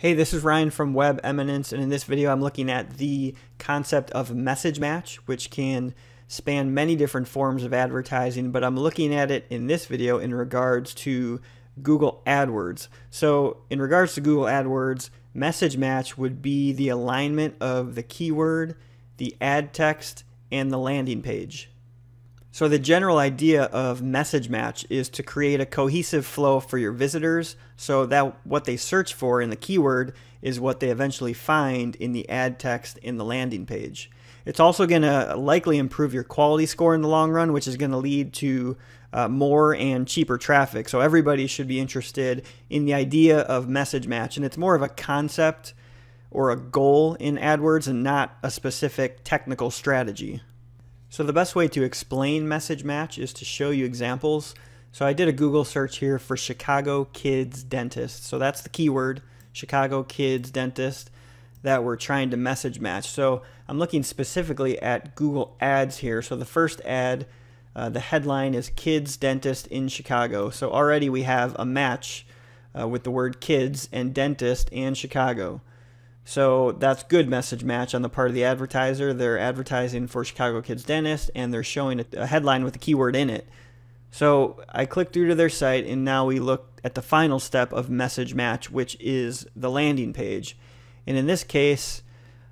Hey, this is Ryan from Web Eminence, and in this video I'm looking at the concept of message match, which can span many different forms of advertising, but I'm looking at it in this video in regards to Google AdWords. So in regards to Google AdWords, message match would be the alignment of the keyword, the ad text, and the landing page. So the general idea of message match is to create a cohesive flow for your visitors so that what they search for in the keyword is what they eventually find in the ad text in the landing page. It's also going to likely improve your quality score in the long run, which is going to lead to uh, more and cheaper traffic. So everybody should be interested in the idea of message match, and it's more of a concept or a goal in AdWords and not a specific technical strategy. So the best way to explain message match is to show you examples. So I did a Google search here for Chicago Kids Dentist. So that's the keyword, Chicago Kids Dentist, that we're trying to message match. So I'm looking specifically at Google Ads here. So the first ad, uh, the headline is Kids Dentist in Chicago. So already we have a match uh, with the word kids and dentist and Chicago. So that's good message match on the part of the advertiser. They're advertising for Chicago Kids Dentist and they're showing a headline with a keyword in it. So I click through to their site and now we look at the final step of message match, which is the landing page. And in this case,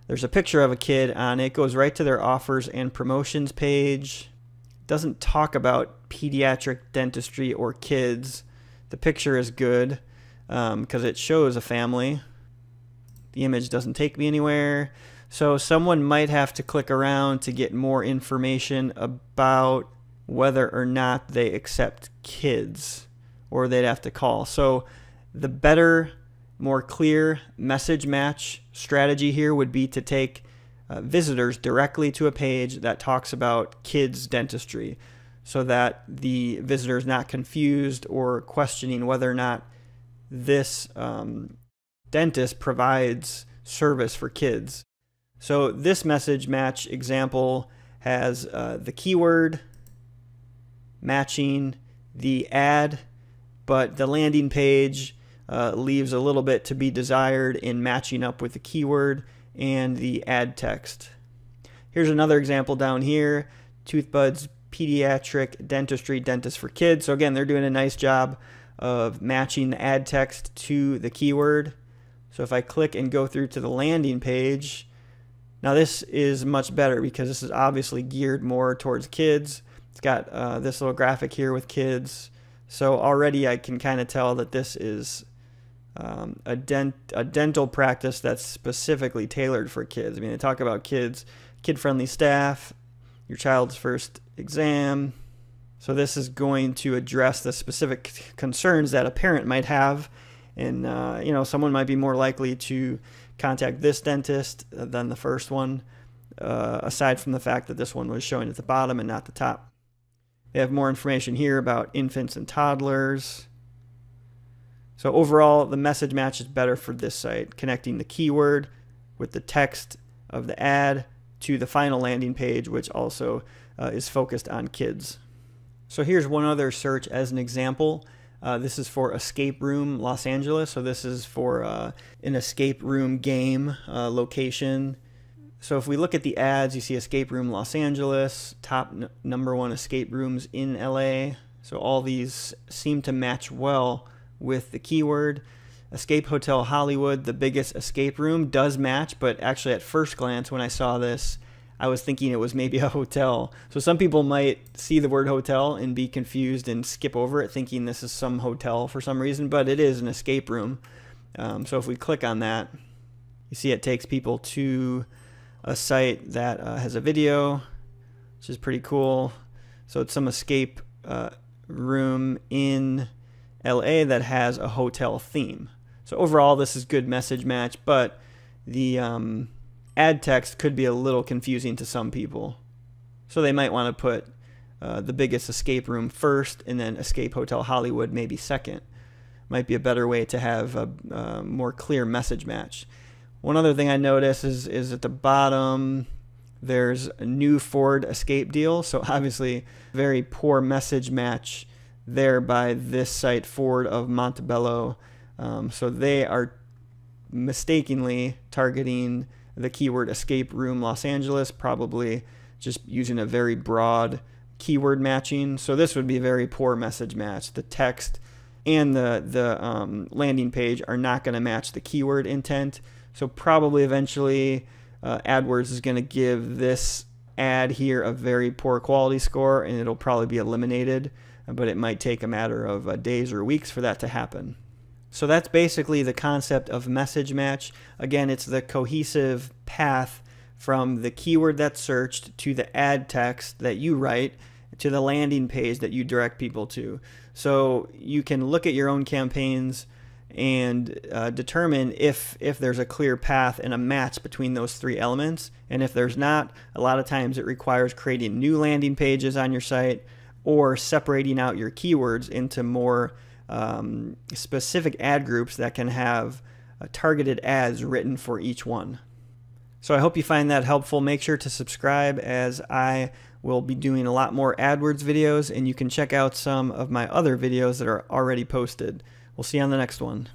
there's a picture of a kid on it, goes right to their offers and promotions page. Doesn't talk about pediatric dentistry or kids. The picture is good because um, it shows a family the image doesn't take me anywhere. So someone might have to click around to get more information about whether or not they accept kids or they'd have to call. So the better, more clear message match strategy here would be to take uh, visitors directly to a page that talks about kids dentistry so that the visitor is not confused or questioning whether or not this um, dentist provides service for kids. So this message match example has uh, the keyword matching the ad, but the landing page uh, leaves a little bit to be desired in matching up with the keyword and the ad text. Here's another example down here, Toothbuds Pediatric Dentistry Dentist for Kids. So again, they're doing a nice job of matching the ad text to the keyword. So if I click and go through to the landing page, now this is much better because this is obviously geared more towards kids. It's got uh, this little graphic here with kids. So already I can kind of tell that this is um, a, dent a dental practice that's specifically tailored for kids. I mean, they talk about kids, kid-friendly staff, your child's first exam. So this is going to address the specific concerns that a parent might have and uh, you know someone might be more likely to contact this dentist than the first one uh, aside from the fact that this one was showing at the bottom and not the top. They have more information here about infants and toddlers. So overall the message match is better for this site connecting the keyword with the text of the ad to the final landing page which also uh, is focused on kids. So here's one other search as an example uh, this is for Escape Room Los Angeles. So this is for uh, an escape room game uh, location. So if we look at the ads, you see Escape Room Los Angeles, top number one escape rooms in LA. So all these seem to match well with the keyword. Escape Hotel Hollywood, the biggest escape room, does match, but actually at first glance when I saw this, I was thinking it was maybe a hotel. So some people might see the word hotel and be confused and skip over it, thinking this is some hotel for some reason, but it is an escape room. Um, so if we click on that, you see it takes people to a site that uh, has a video, which is pretty cool. So it's some escape uh, room in LA that has a hotel theme. So overall, this is good message match, but the um, ad text could be a little confusing to some people. So they might want to put uh, the biggest escape room first and then Escape Hotel Hollywood maybe second. Might be a better way to have a, a more clear message match. One other thing I notice is, is at the bottom there's a new Ford Escape deal. So obviously very poor message match there by this site Ford of Montebello. Um, so they are mistakenly targeting the keyword escape room Los Angeles, probably just using a very broad keyword matching. So this would be a very poor message match. The text and the the um, landing page are not going to match the keyword intent. So probably eventually uh, AdWords is going to give this ad here a very poor quality score, and it'll probably be eliminated. But it might take a matter of uh, days or weeks for that to happen. So that's basically the concept of message match. Again, it's the cohesive path from the keyword that's searched to the ad text that you write to the landing page that you direct people to. So you can look at your own campaigns and uh, determine if if there's a clear path and a match between those three elements. And if there's not, a lot of times it requires creating new landing pages on your site or separating out your keywords into more um, specific ad groups that can have uh, targeted ads written for each one. So I hope you find that helpful. Make sure to subscribe as I will be doing a lot more AdWords videos and you can check out some of my other videos that are already posted. We'll see you on the next one.